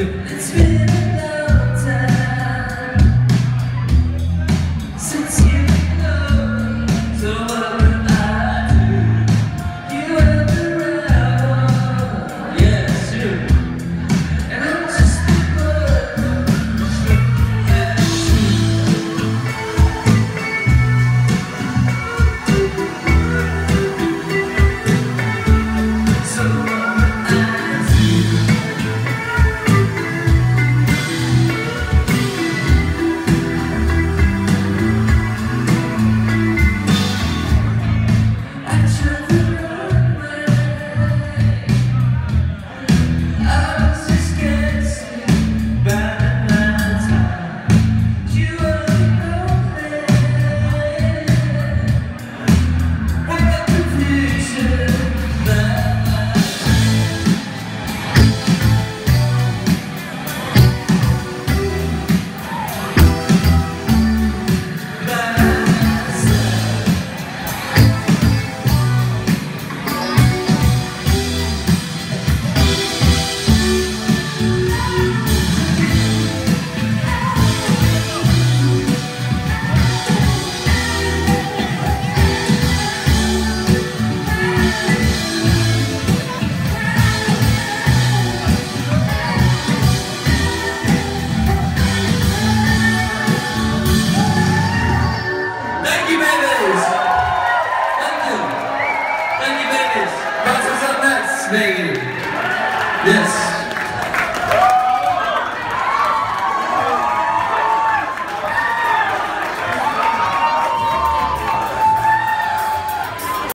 It's been Yes.